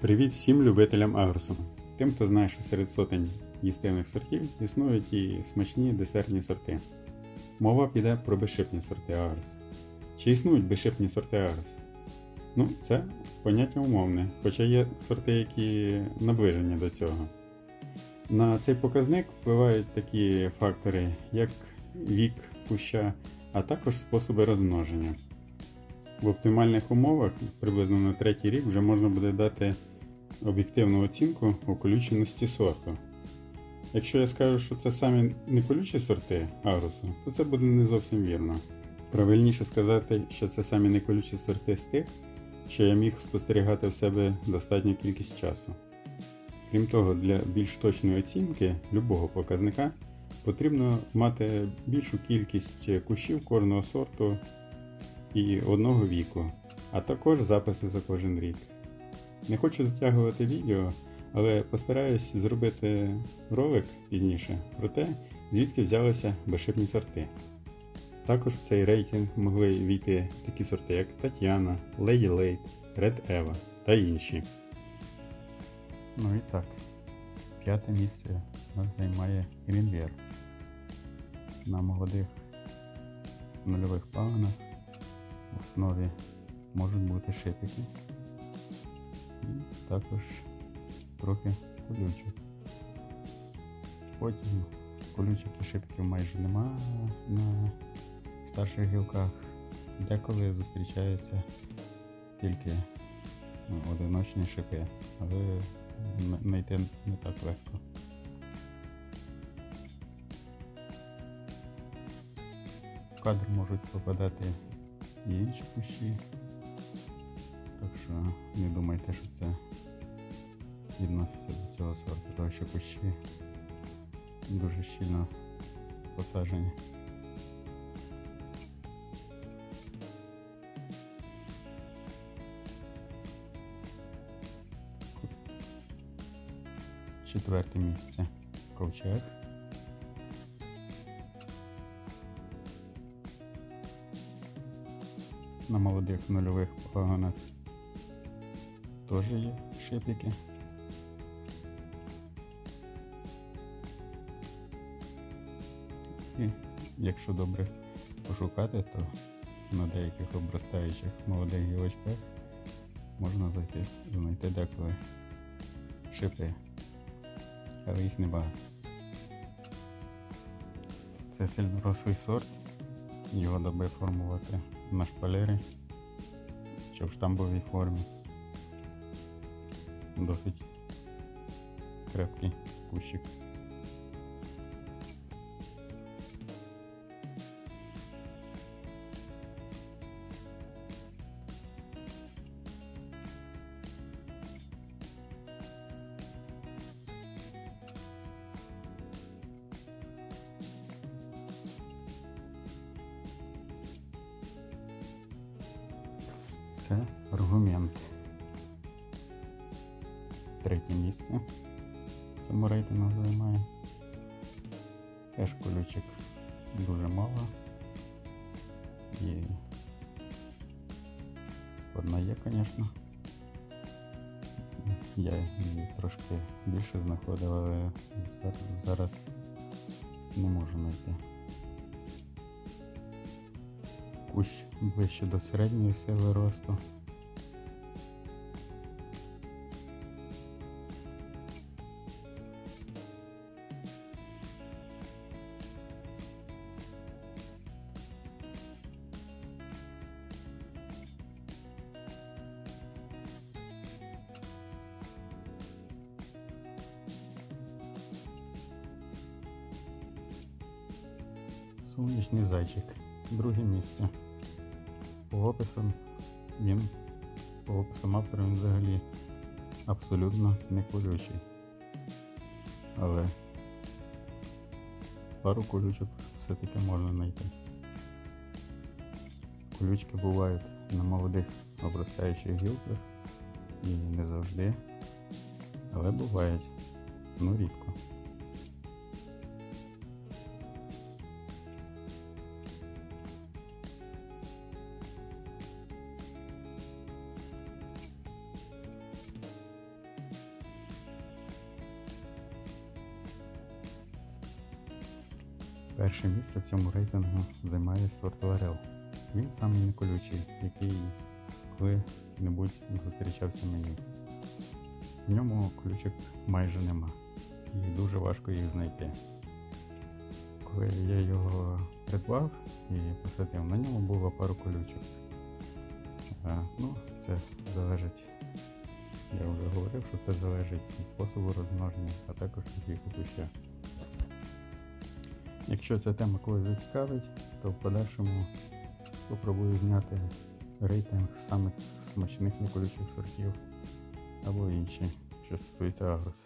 Привіт всім любителям агросу. Тим, хто знає, що серед сотень їстивних сортів існують і смачні десертні сорти. Мова піде про безшипні сорти агрос. Чи існують безшипні сорти агрос? Ну, це поняття умовне, хоча є сорти, які наближені до цього. На цей показник впливають такі фактори, як вік куща, а також способи розмноження. В оптимальних умовах приблизно на третій рік вже можна буде дати об'єктивну оцінку околюченості сорту. Якщо я скажу, що це самі неколючі сорти агросу, то це буде не зовсім вірно. Правильніше сказати, що це самі неколючі сорти з тих, що я міг спостерігати в себе достатню кількість часу. Крім того, для більш точної оцінки любого показника потрібно мати більшу кількість кущів кожного сорту і одного віку, а також записи за кожен рік. Не хочу затягувати відео, але постараюсь зробити ролик пізніше про те, звідки взялися безшипні сорти. Також в цей рейтинг могли війти такі сорти, як Тетяна, Lady Late, Red Eva та інші. Ну і так, п'яте місце нас займає Greenbeer. На молодих нульових паганах в основі можуть бути шипики і також трохи колючок. Потім колючок і шипків майже нема на старших гілках. Деколи зустрічаються тільки ну, одиночні шипи, але знайти не так легко. В кадр можуть попадати і інші кущі, так що не думайте, що це відноситься до цього сорту, тому що кущі дуже щільно посаджені. Четверте місце ковчег. На молодих нульових погонах теж є шипики. І якщо добре пошукати, то на деяких обростаючих молодих гілочках можна зайти, знайти деколи шипи, але їх небагато. Це сильнорослий сорт, його доби формувати на шпалері чи в штамбовій формі. Досить крепкий кущик. Це аргумент. Третє місце в цьому рейтингу займає. Теж колючок дуже мало. І одна є, звісно. Я її трошки більше знаходив, але зараз не можу знайти. Кущ ближче до середньої сили росту. Сонячний зайчик. Друге місце. По описам він, по описам автора він взагалі абсолютно не колючий. Але пару колючок все-таки можна знайти. Колючки бувають на молодих обростаючих гілках і не завжди, але бувають, ну рідко. Перше місце в цьому рейтингу займає сорт Ларел. Він самий неколючий, який коли-небудь зустрічався мені. В ньому колючок майже нема. І дуже важко їх знайти. Коли я його придбав і посадив, на ньому було пару колючок. А, ну, це залежить. Я вже говорив, що це залежить від способу розмноження, а також від віку куща. Якщо ця тема когось зацікавить, то в подальшому спробую зняти рейтинг самих смачних неколючих сортів або інші, що стосується агрос.